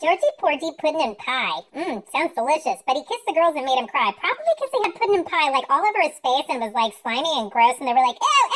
Georgie Porgie Puddin' and Pie. Mmm, sounds delicious. But he kissed the girls and made them cry. Probably because they had pudding and pie like all over his face and was like slimy and gross, and they were like, ew,